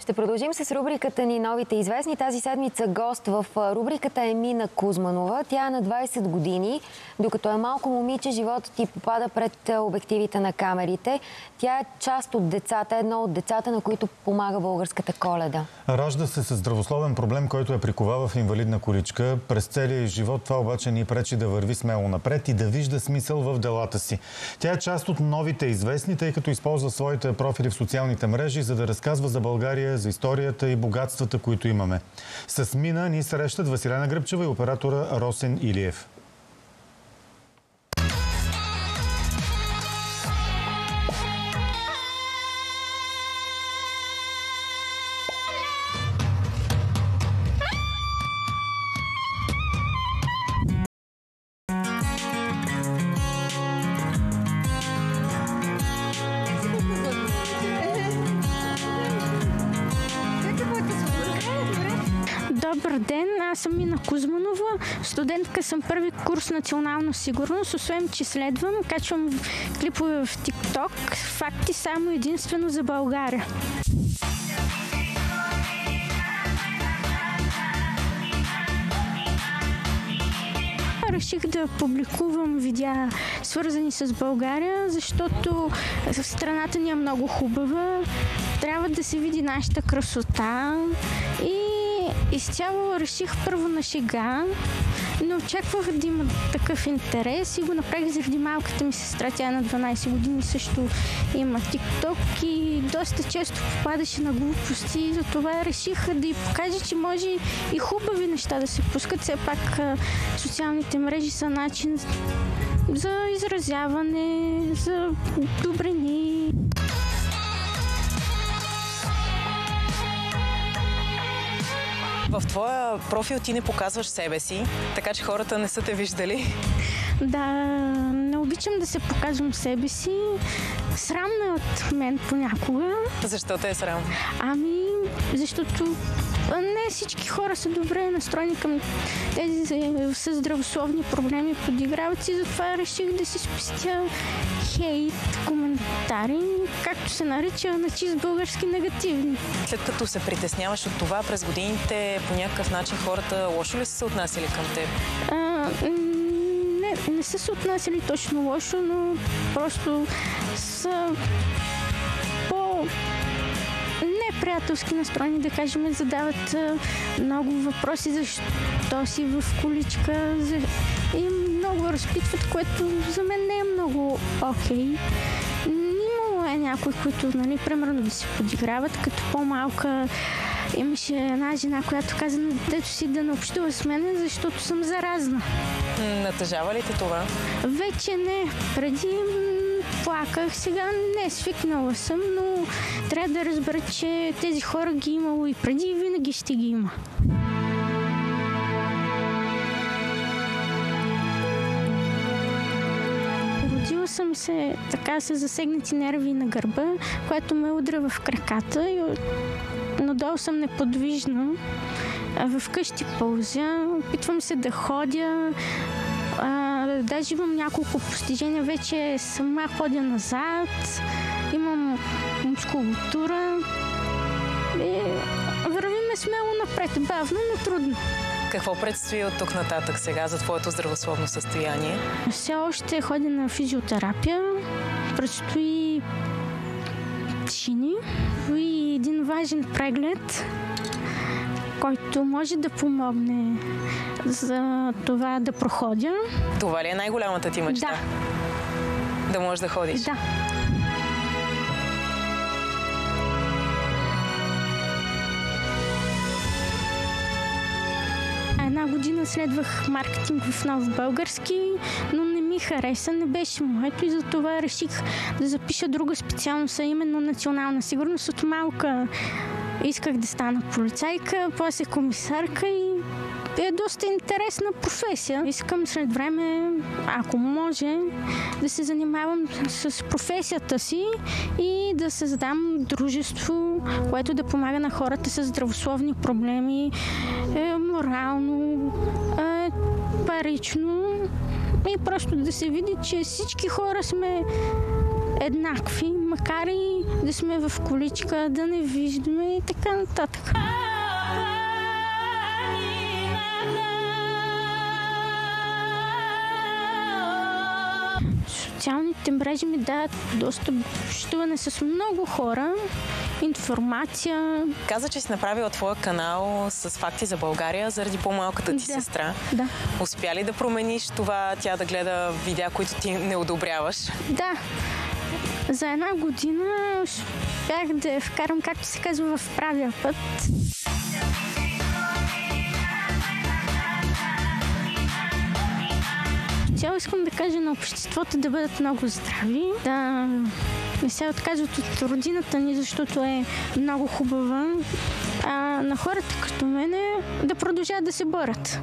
Ще продължим с рубриката ни Новите известни. Тази седмица гост в рубриката е Мина Кузманова. Тя е на 20 години. Докато е малко момиче, животът ти попада пред обективите на камерите. Тя е част от децата, едно от децата, на които помага българската коледа. Ражда се с здравословен проблем, който е приковава в инвалидна количка. През целия живот това обаче ни пречи да върви смело напред и да вижда смисъл в делата си. Тя е част от новите известни, тъй като използва своите профили в социалните мрежи, за да разказва за България за историята и богатствата, които имаме. С Мина ни срещат Василена Гръбчева и оператора Росен Илиев. Добър ден, аз съм Мина Кузманова. Студентка съм първи курс национална сигурност. Освен, че следвам, качвам клипове в TikTok. Факти само единствено за България. реших да публикувам видеа свързани с България, защото страната ни е много хубава. Трябва да се види нашата красота и изцяло реших първо на шега. Не очаквах да има такъв интерес и го направих заради малката ми сестра. Тя на 12 години също има TikTok и доста често попадаше на глупости. Затова реших да й покажа, че може и хубави неща да се пускат. Все пак социалните мрежи са начин за изразяване, за добрини. В твоя профил ти не показваш себе си, така че хората не са те виждали. Да, не обичам да се показвам себе си. Срамно е от мен понякога. Защо те е срам? Ами, защото не всички хора са добре настроени към тези с здравословни проблеми, подиграват си, затова реших да си спестя хейт, коментари, както се нарича на чист български негативни. След като се притесняваш от това през годините, по някакъв начин хората лошо ли са се отнасяли към теб? А, не, не са се отнасяли точно лошо, но просто са приятелски настроени, да кажем, задават много въпроси, защо си в количка и много разпитват, което за мен не е много окей. Okay. Е някои, които, нали, примерно да се подиграват, като по-малка Имаше една жена, която каза на детето си да не общува с мен, защото съм заразна. Натъжава ли те това? Вече не. Преди плаках, сега не свикнала съм, но трябва да разбера, че тези хора ги имало и преди и винаги ще ги има. Родила съм се така с засегнати нерви на гърба, което ме удря в краката и надолу съм неподвижна. Вкъщи пълзя, опитвам се да ходя, а, даже имам няколко постижения. Вече сама ходя назад, имам мускулатура. И вървиме смело напред, бавно, но трудно. Какво предстои от тук нататък сега за твоето здравословно състояние? Все още ходя на физиотерапия. Предстои шини и един важен преглед, който може да помогне за това да проходя. Това ли е най-голямата ти мечта? Да. Да можеш да ходиш? Да. Една година следвах маркетинг в нов български, но не ми хареса, не беше моето и затова реших да запиша друга специалност, а именно национална сигурност. От малка исках да стана полицайка, после комисарка и е доста интересна професия. Искам след време, ако може, да се занимавам с професията си и да създам дружество, което да помага на хората с здравословни проблеми, е, морално, е, парично и просто да се види, че всички хора сме еднакви, макар и да сме в количка, да не виждаме и така нататък. Социалните мрежи ми дават доста общуване с много хора, информация. Каза, че си направила твоя канал с факти за България заради по-малката ти Да. сестра. Да. Успя ли да промениш това, тя да гледа видеа, които ти не одобряваш? Да. За една година успях да я вкарам, както се казва, в правия път. Цяло искам да кажа на обществото да бъдат много здрави, да не се отказват от родината ни, защото е много хубава, а на хората като мене да продължават да се борят.